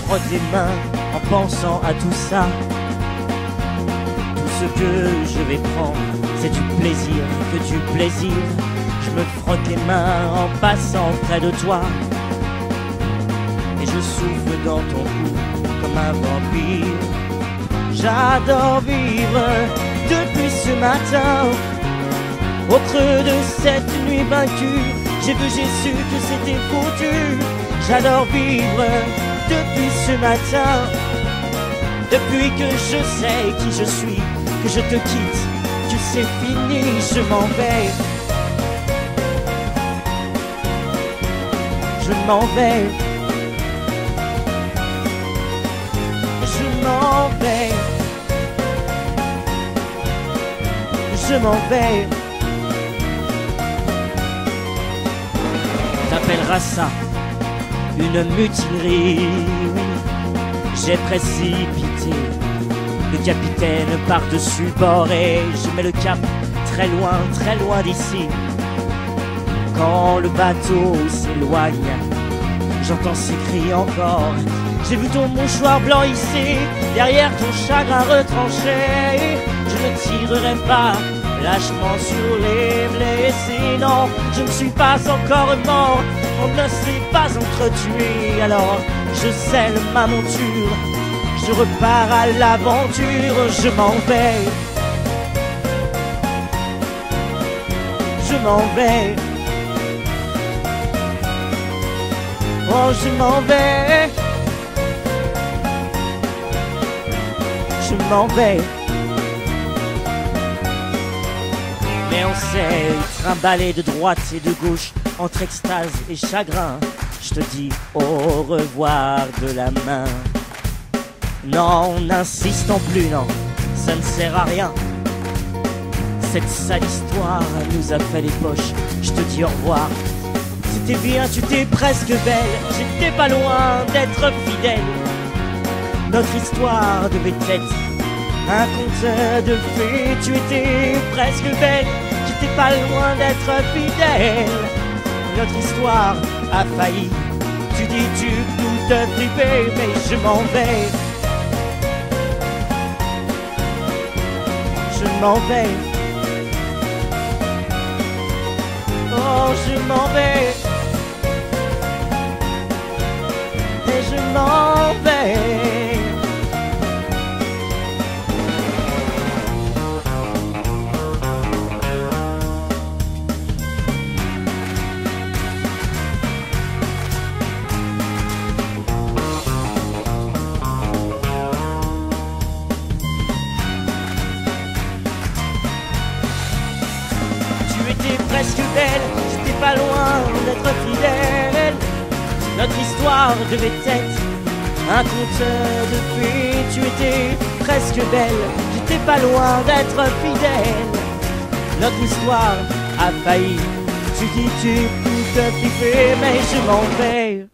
frotte les mains en pensant à tout ça. Tout ce que je vais prendre, c'est du plaisir, que du plaisir. Je me frotte les mains en passant près de toi. Et je souffle dans ton cou comme un vampire. J'adore vivre depuis ce matin. Au creux de cette nuit vaincue, j'ai vu, j'ai su que c'était foutu. J'adore vivre depuis ce matin. Depuis que je sais qui je suis, que je te quitte, que c'est fini, je m'en vais. Je m'en vais. Je m'en vais. Je m'en vais. T'appelleras ça une mutinerie. J'ai précipité le capitaine par-dessus bord et je mets le cap très loin, très loin d'ici. Quand le bateau s'éloigne, j'entends ces cris encore. J'ai vu ton mouchoir blanc ici, derrière ton chagrin retranché. Je ne tirerai pas lâchement sur les blessés. Non, je ne suis pas encore mort, on ne s'est pas entretué. Alors je scelle ma monture, je repars à l'aventure, je m'en vais. Je m'en vais. Oh, je m'en vais. Je m'en vais. Mais on s'est trimballé de droite et de gauche entre extase et chagrin. Je te dis au revoir de la main. Non, n'insistons plus, non, ça ne sert à rien. Cette sale histoire nous a fait les poches. Je te dis au revoir. C'était bien, tu t'es presque belle. J'étais pas loin d'être fidèle. Notre histoire devait être un conte de fées. Tu étais presque belle. J'étais pas loin d'être fidèle. Notre histoire a failli. Tu dis tu tout flippé, mais je m'en vais. Je m'en vais. Oh, je m'en vais. Notre histoire devait être un conte de fées. Tu étais presque belle, j'étais pas loin d'être fidèle. Notre histoire a failli. Tu dis tu tout flipper, mais je m'en vais.